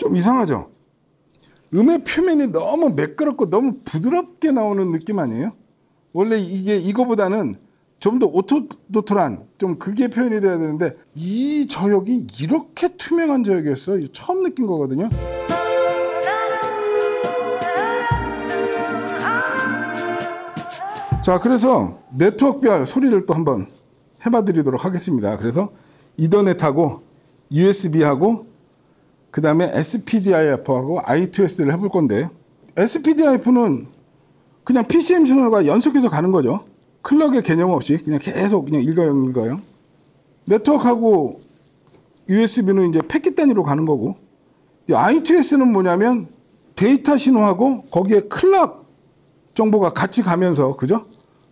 좀 이상하죠? 음의 표면이 너무 매끄럽고 너무 부드럽게 나오는 느낌 아니에요? 원래 이게 이거보다는 좀 더 오토도토란 좀 그게 표현이 돼야 되는데 이 저역이 이렇게 투명한 저역이었어 처음 느낀 거거든요. 자 그래서 네트워크별 소리를 또 한번 해봐 드리도록 하겠습니다. 그래서 이더넷하고 USB하고 그 다음에 SPDIF하고 I2S를 해볼 건데 SPDIF는 그냥 PCM 신호가 연속해서 가는 거죠. 클럭의 개념 없이 그냥 계속 그냥 읽어요, 읽어요. 네트워크하고 USB는 이제 패킷 단위로 가는 거고 I2S는 뭐냐면 데이터 신호하고 거기에 클럭 정보가 같이 가면서 그죠?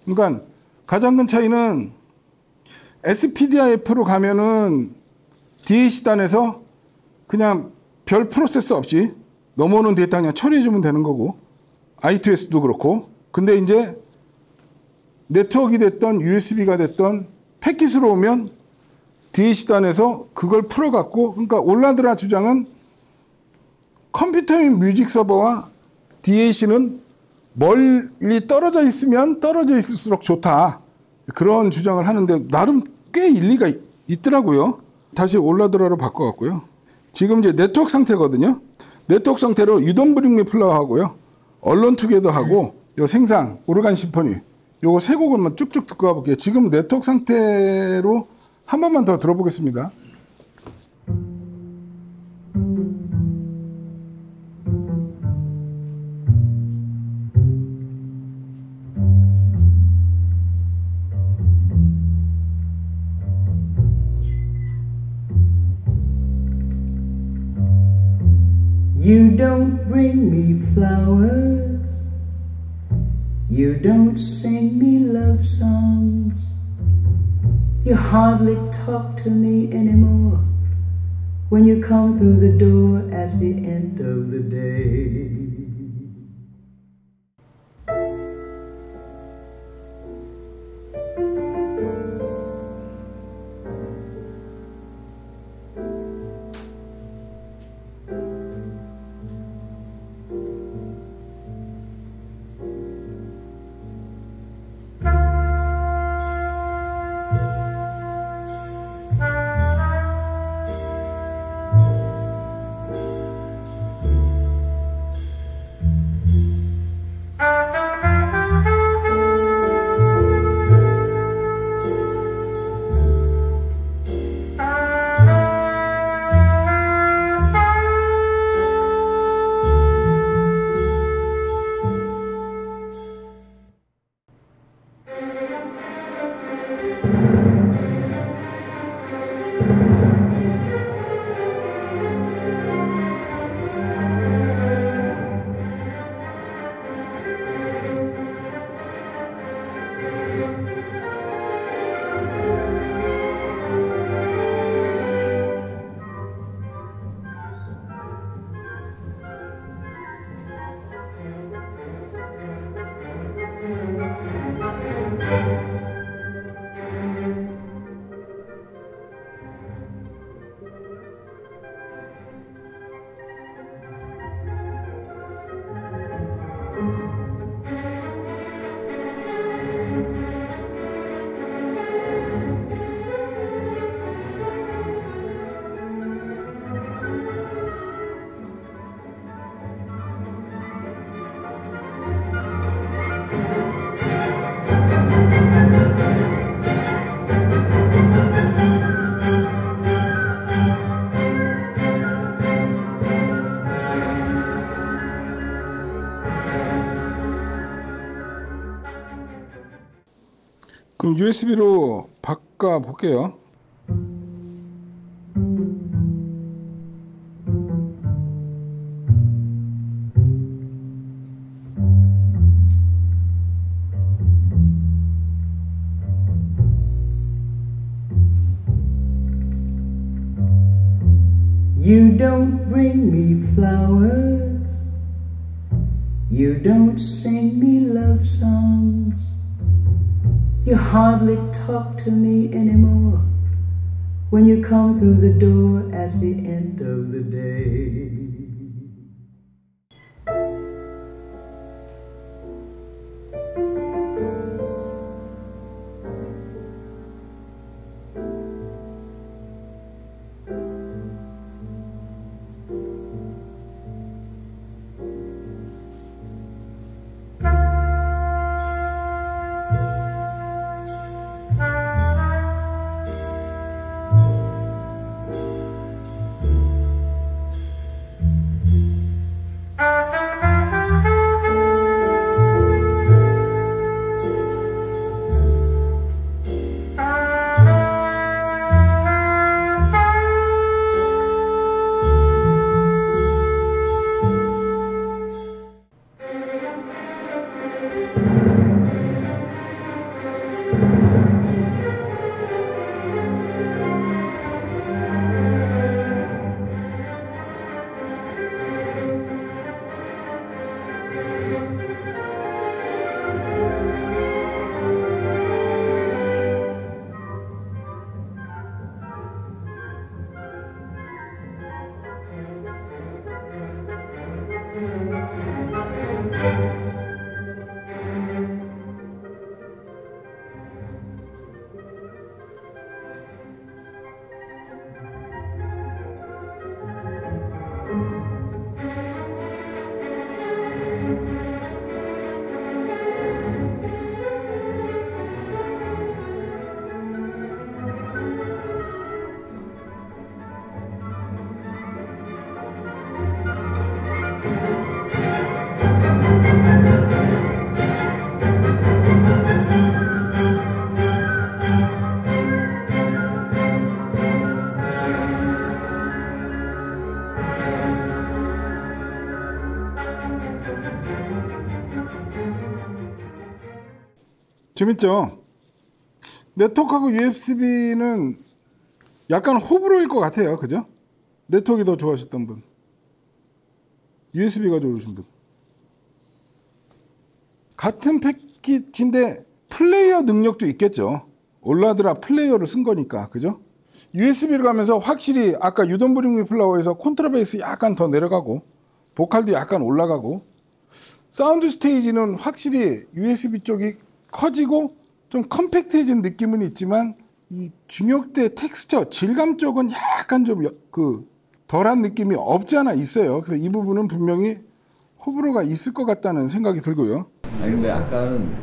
그러니까 가장 큰 차이는 SPDIF로 가면은 DAC단에서 그냥 별 프로세스 없이 넘어오는 데이터 그냥 처리해주면 되는 거고 I2S도 그렇고 근데 이제 네트워크가 됐던 USB가 됐던 패킷으로 오면 DAC단에서 그걸 풀어갖고 그러니까 Oladra 주장은 컴퓨터용 music server와 DAC는 멀리 떨어져 있으면 떨어져 있을수록 좋다. 그런 주장을 하는데 나름 꽤 일리가 있더라고요. 다시 올라드라로 바꿔갖고요 지금 이제 네트워크 상태거든요. 네트워크 상태로 You Don't Bring Me Flower 하고요. Alone Together 하고 요 생상 오르간 심포니 요거 세 곡을만 쭉쭉 듣고 가볼게요. 지금 네트워크 상태로 한 번만 더 들어보겠습니다. You don't bring me flowers. You don't sing me love songs. You hardly talk to me anymore when you come through the door at the end of the day. USB로 바꿔 볼게요. You don't bring me flowers. You don't sing me love songs. You hardly talk to me anymore when you come through the door at the end of the day. 재밌죠? 네트워크하고 USB는 약간 호불호일 것 같아요. 그죠? 네트워크 더 좋아하셨던 분. USB가 좋으신 분. 같은 패키지인데 플레이어 능력도 있겠죠. 올라드라 플레이어를 쓴 거니까. 그죠? USB를 가면서 확실히 아까 You Don't Bring Flower에서 콘트라베이스 약간 더 내려가고 보컬도 약간 올라가고 sound stage는 확실히 USB 쪽이 커지고 좀 컴팩트해진 느낌은 있지만 이 중역대 텍스처 질감 쪽은 약간 좀 그 덜한 느낌이 없지 않아 있어요. 그래서 이 부분은 분명히 호불호가 있을 것 같다는 생각이 들고요. 아니 근데 약간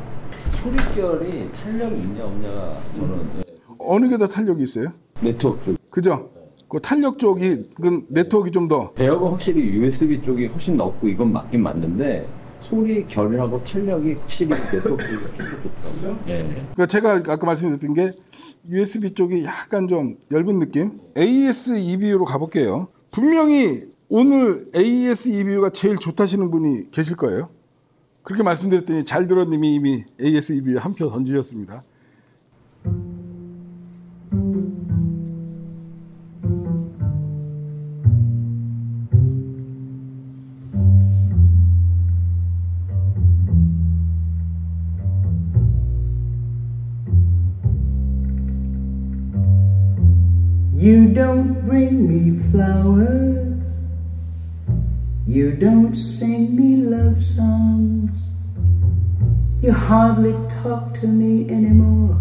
소리결이 탄력이 있냐 없냐가 저는 예. 어느 게 더 탄력이 있어요? 네트워크 그죠? 그 탄력 쪽이 그 네트워크가 좀 더 배열은 확실히 USB 쪽이 훨씬 높고 이건 맞긴 맞는데 소리 결이하고 탄력이 확실히 쪽이 좋더라고요. 예. 그러니까 제가 아까 말씀드렸던 게 USB 쪽이 약간 좀 얇은 느낌. AES EBU로 가볼게요. 분명히 오늘 AES EBU가 제일 좋다시는 분이 계실 거예요. 그렇게 말씀드렸더니 잘 들었님이 이미 AES EBU 한 표 던지셨습니다. You don't bring me flowers. You don't sing me love songs. You hardly talk to me anymore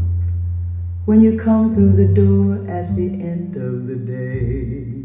when you come through the door at the end of the day.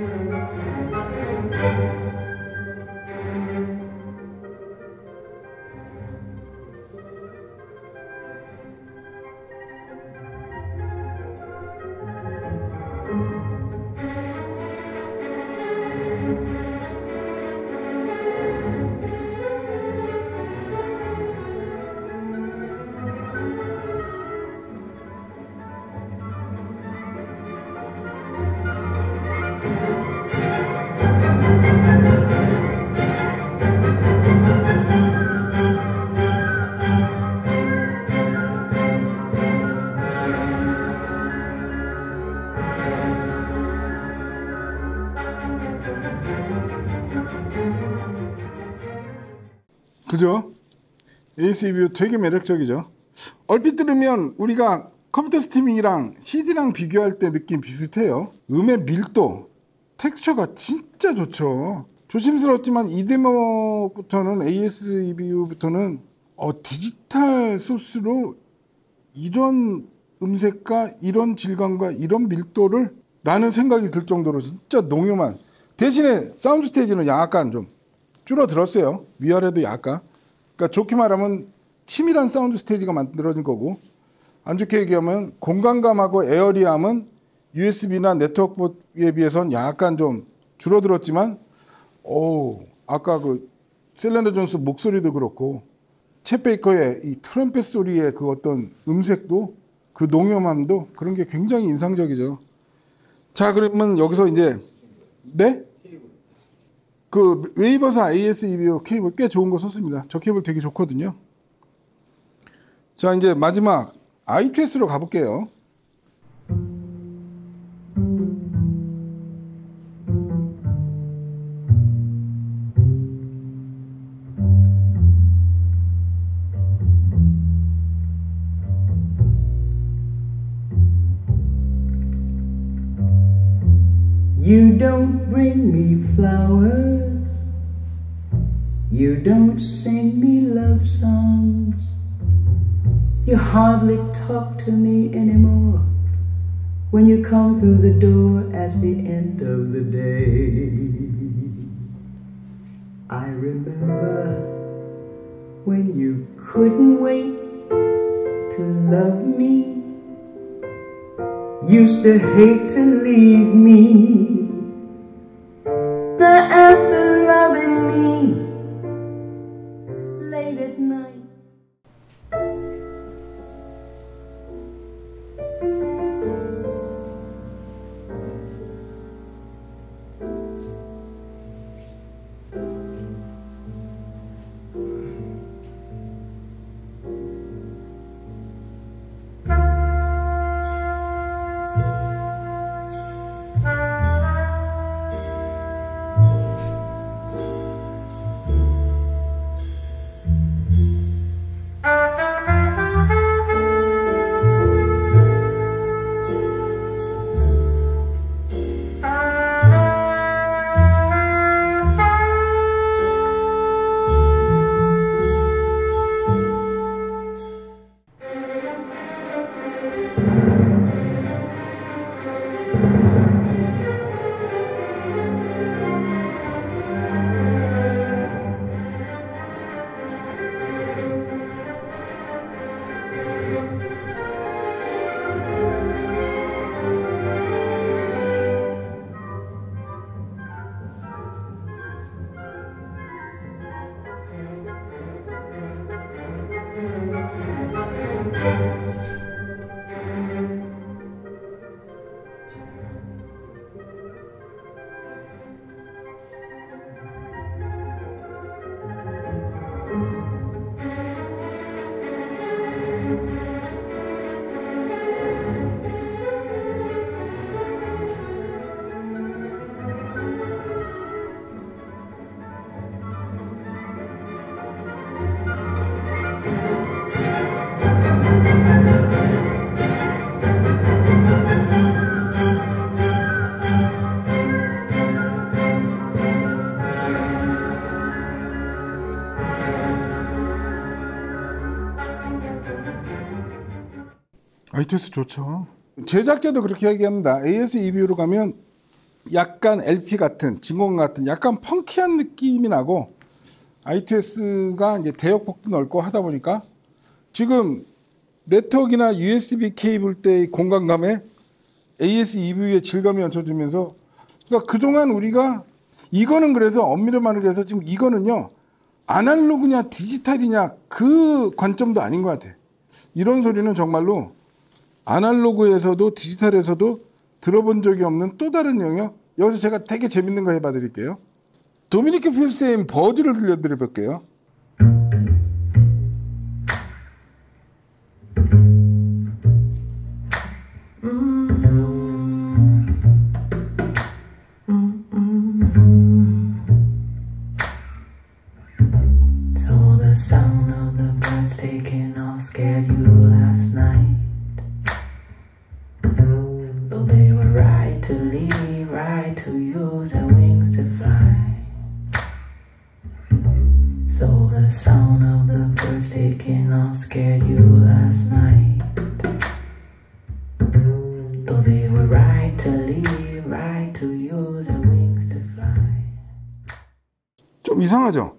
Música 그죠? ACBU 되게 매력적이죠. 얼핏 들으면 우리가 컴퓨터 스트리밍이랑 CD랑 비교할 때 느낌 비슷해요. 음의 밀도, 텍스처가 진짜 좋죠. 조심스럽지만 이 대목부터는 ASEBU부터는 어, 디지털 소스로 이런 음색과 이런 질감과 이런 밀도를 라는 생각이 들 정도로 진짜 농염한 대신에 sound stage는 약간 좀 줄어들었어요. 위아래도 약간. 그러니까 좋게 말하면 치밀한 sound stage가 만들어진 거고 안 좋게 얘기하면 공간감하고 airy함은 USB나 네트워크에 비해서는 약간 좀 줄어들었지만 오 아까 그 살레나 존스 목소리도 그렇고 쳇 베이커의 이 트럼펫 소리의 그 어떤 음색도 그 농염함도 그런 게 굉장히 인상적이죠. 자 그러면 여기서 이제 네? 그 웨이버사 AS2비오 케이블 꽤 좋은 거 썼습니다. 저 케이블 되게 좋거든요. 자 이제 마지막 i2s로 가볼게요. You don't bring me flowers. You don't sing me love songs. You hardly talk to me anymore when you come through the door at the end of the day. I remember when you couldn't wait to love me used to hate to leave me. Música i2s 좋죠. 제작자도 그렇게 얘기합니다. AS2B로 가면 약간 LP 같은, 진공 같은 약간 펑키한 느낌이 나고 i2s가 이제 대역폭도 넓고 하다 보니까 지금 네트워크나 USB 케이블 때의 공간감에 AS2B의 질감이 얹혀지면서 그러니까 그동안 우리가 이거는 그래서 엄밀히 말해서 지금 이거는요 아날로그냐 디지털이냐 그 관점도 아닌 것 같아. 이런 소리는 정말로 아날로그에서도 디지털에서도 들어본 적이 없는 또 다른 영역. 여기서 제가 되게 재밌는 거 해봐 드릴게요. 도미니크 필스의 버즈를 들려드려 볼게요. 좀 이상하죠?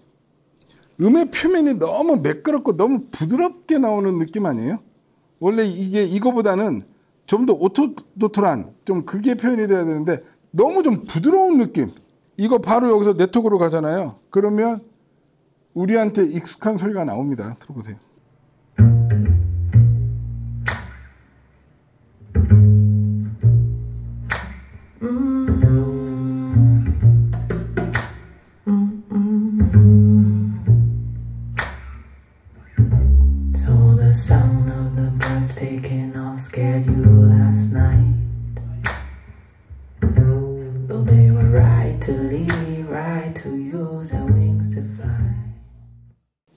음의 표면이 너무 매끄럽고 너무 부드럽게 나오는 느낌 아니에요? 원래 이게 이거보다는 좀 더 오토도토란 좀 그게 표현이 돼야 되는데 너무 좀 부드러운 느낌. 이거 바로 여기서 네트워크로 가잖아요. 그러면 우리한테 익숙한 소리가 나옵니다. 들어보세요.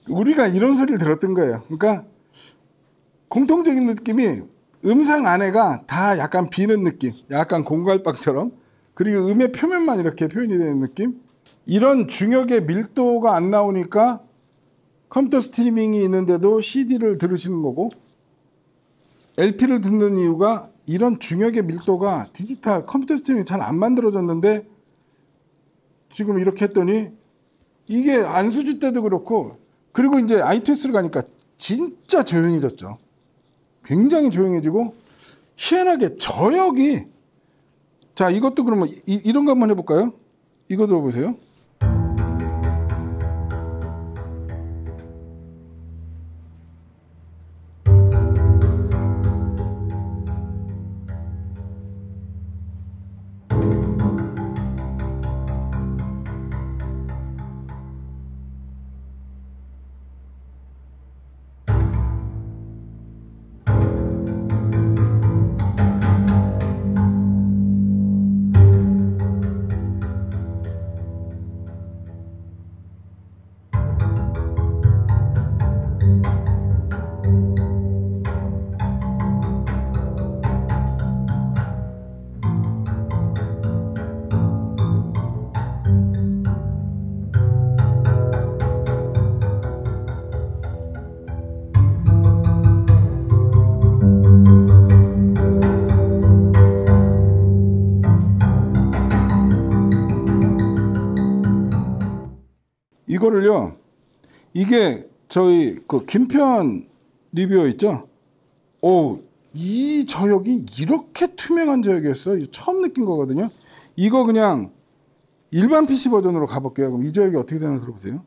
우리가 이런 소리를 들었던 거예요. 그러니까 공통적인 느낌이 음상 안에가 다 약간 비는 느낌, 약간 공갈빵처럼 그리고 음의 표면만 이렇게 표현이 되는 느낌. 이런 중역의 밀도가 안 나오니까 컴퓨터 스트리밍이 있는데도 CD를 들으시는 거고 LP를 듣는 이유가 이런 중역의 밀도가 디지털 컴퓨터 스트리밍이 잘 안 만들어졌는데 지금 이렇게 했더니 이게 안수주 때도 그렇고 그리고 이제 iTunes를 가니까 진짜 조용해졌죠. 굉장히 조용해지고 희한하게 저역이 자 이것도 그러면 이, 거 한번 해볼까요? 이거 들어보세요. 이거를요. 이게 저희 그 김편 리뷰어 있죠. 오, 이 저역이 이렇게 투명한 저역이었어. 요 처음 느낀 거거든요. 이거 그냥 일반 PC 버전으로 가볼게요. 그럼 이 저역이 어떻게 되는지 들어보세요.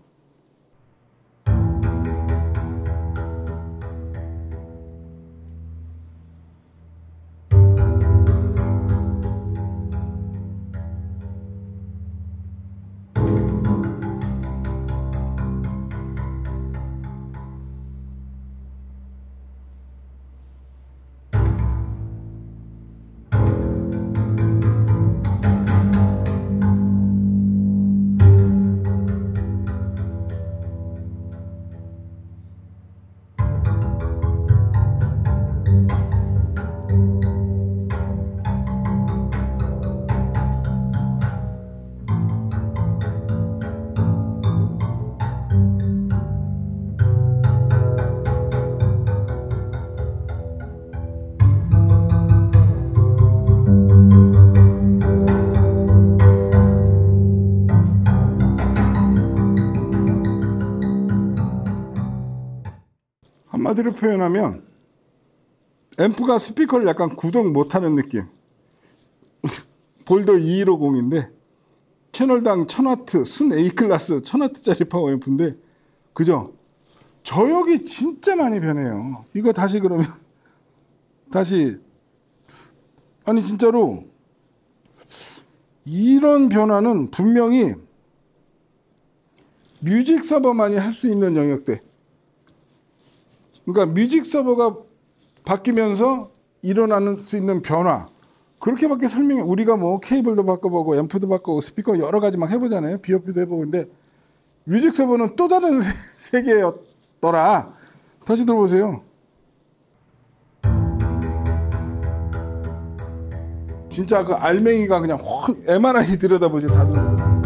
한마디로 표현하면 앰프가 스피커를 약간 구동 못하는 느낌. 볼더 2150인데 채널당 1000와트 순 A class 1000와트짜리 파워 앰프인데 그죠? 저역이 진짜 많이 변해요. 이거 다시 그러면 다시 아니 진짜로 이런 변화는 분명히 music server만이 할 수 있는 영역대. 그러니까 music server가 바뀌면서 일어나는 수 있는 변화. 그렇게밖에 설명이 우리가 뭐 케이블도 바꿔보고 앰프도 바꾸고 스피커 여러 가지 막 해보잖아요. 비오피도 해보고 근데 music server는 또 다른 세, 세계였더라. 다시 들어보세요. 진짜 그 알맹이가 그냥 확 MRI 들여다보지 다들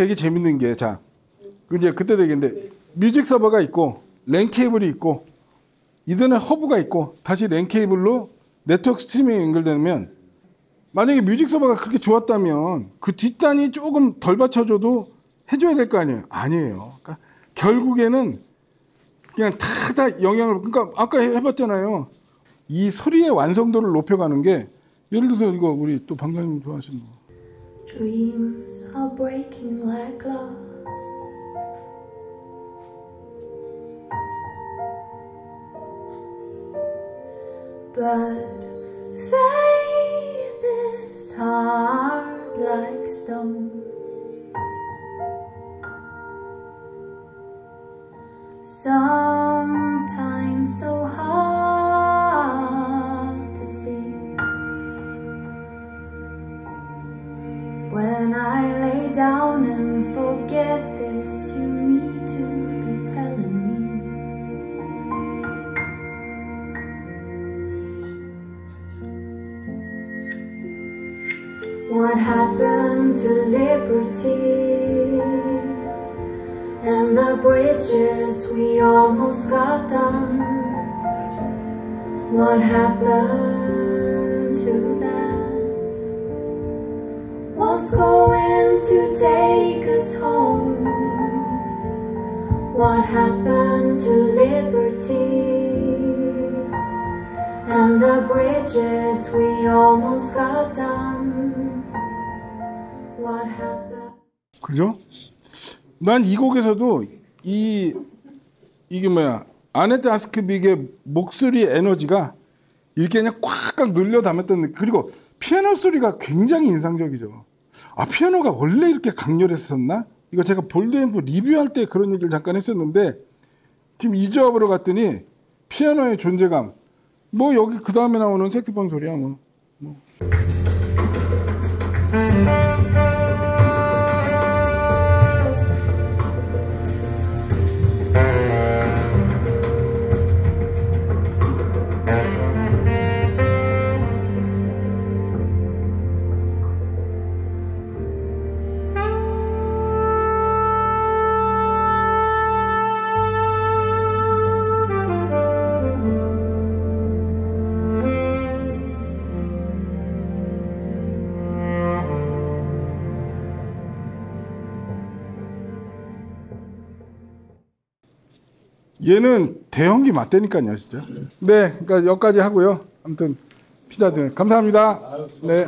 되게 재밌는 게, 자, 그 이제 그때 되겠는데, music server가 있고, 랜 케이블이 있고, 이더넷 허브가 있고, 다시 랜 케이블로 네트워크 스트리밍 연결되면, 만약에 music server가 그렇게 좋았다면, 그 뒷단이 조금 덜 받쳐줘도 해줘야 될 거 아니에요? 아니에요. 그러니까 결국에는 그냥 다 다 영향을, 그러니까 아까 해- 해봤잖아요. 이 소리의 완성도를 높여가는 게, 예를 들어서 이거 우리 또 방장님 좋아하시는 거. Dreams are breaking like glass. But faith is hard like stone. Sometimes so hard to see. When I lay down and forget this, you need to be telling me. What happened to liberty and the bridges we almost got done? What happened was going to take us home. What happened to liberty and the bridges we almost got done? What happened? 그죠? 난 이 곡에서도 이 이게 뭐야 아네트 아스크빅의 목소리 에너지가 이렇게 그냥 꽉꽉 눌려 담았던. 그리고 피아노 소리가 굉장히 인상적이죠. 아 피아노가 원래 이렇게 강렬했었나? 이거 제가 볼드앰프 리뷰할 때 그런 얘기를 잠깐 했었는데 지금 이 조합으로 갔더니 피아노의 존재감 뭐 여기 그 다음에 나오는 색소폰 소리야 뭐. 얘는 대형기 맞다니까요, 진짜. 네, 그러니까 여기까지 하고요. 아무튼 피자 등 감사합니다. 네.